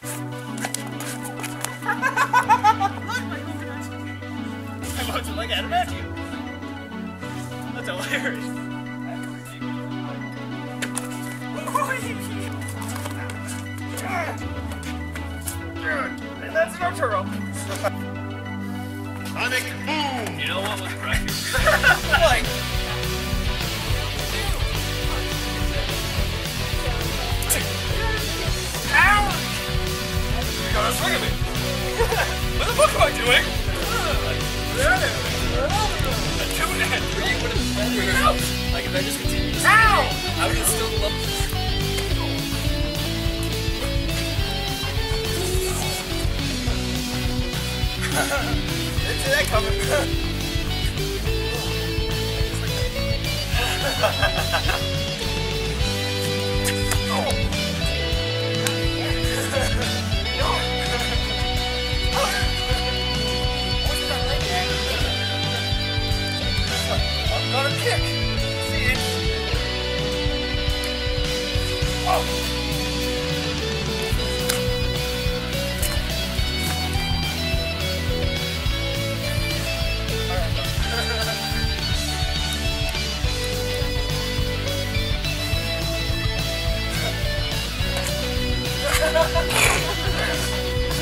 I watched it like Adamantium. That's hilarious. And that's an Arturo. Sonic Boom! You know what was breakfast? like, swing at me. what the fuck am I doing? A two and a half, three would have been better. Like if I just continued. Ow! I would have still loved Didn't see that coming.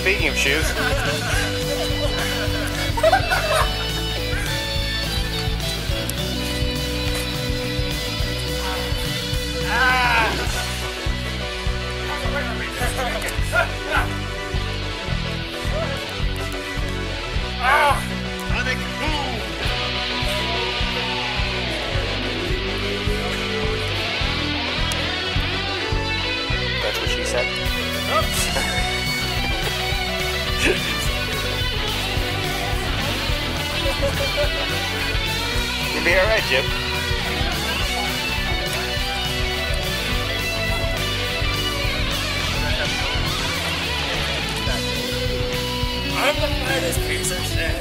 Speaking of shoes, Sonic Boom! That's what she said. You'll be alright, Jim. I'm the finest piece of shit.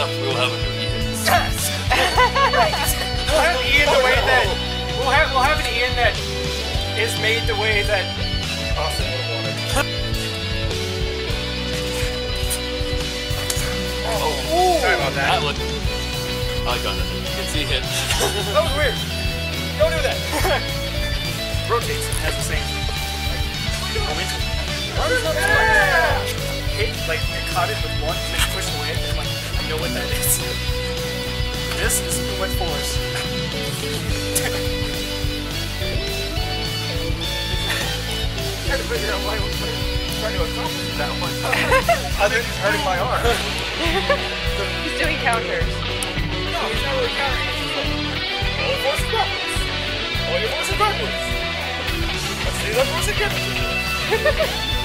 Train him enough, we'll have a new Ian. Yes. we'll have Ian the way that we'll have we'll have an Ian that is made the way that Austin would want it. Oh, sorry about that. That looked. I got it. You can see it. That was weird. Don't do that. Rotates and has the same like momentum. Yeah! Hit like you caught it with one, then know what that is. This is too much force. trying to figure out why I was trying to accomplish that one. Other than hurting my arm. He's doing counters. No, he's not really counting. It's all force is backwards. All your force is backwards. Let's see that force again.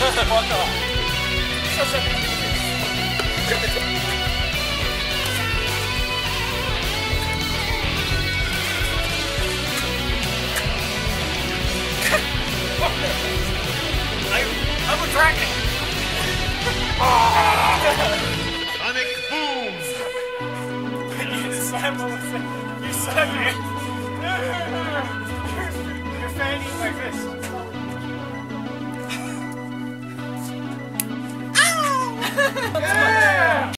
I'm a dragon. Sonic Boom! You slammed me. You me. Ow!